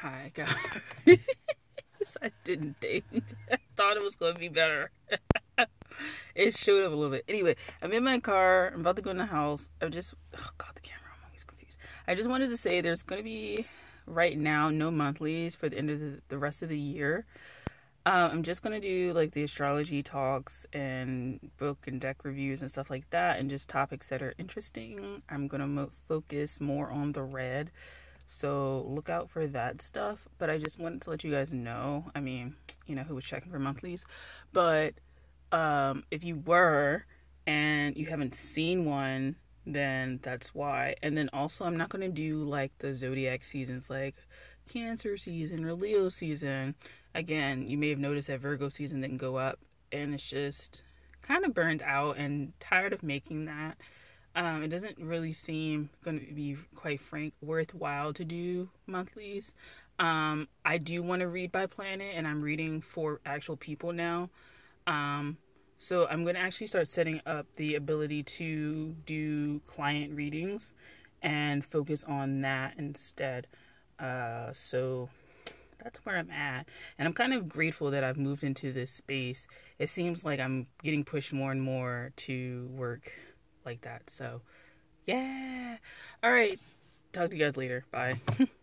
Hi, guys. I didn't think. I thought it was going to be better. it showed up a little bit. Anyway, I'm in my car. I'm about to go in the house. I just, oh god, the camera. I'm always confused. I just wanted to say there's going to be right now no monthlies for the end of the, the rest of the year. Uh, I'm just gonna do like the astrology talks and book and deck reviews and stuff like that, and just topics that are interesting. I'm gonna mo- focus more on the red, so look out for that stuff. But I just wanted to let you guys know. I mean, you know who was checking for monthlies, but um, if you were and you haven't seen one, then that's why. And then also, I'm not gonna do like the zodiac seasons, like Cancer season or Leo season. Again, you may have noticed that Virgo season didn't go up, and it's just kind of burned out and tired of making that. Um, it doesn't really seem going to be, quite frank, worthwhile to do monthlies. Um, I do want to read by planet, and I'm reading for actual people now. Um, so I'm going to actually start setting up the ability to do client readings and focus on that instead. Uh, so that's where I'm at. And I'm kind of grateful that I've moved into this space. It seems like I'm getting pushed more and more to work like that. So, yeah. All right. Talk to you guys later. Bye.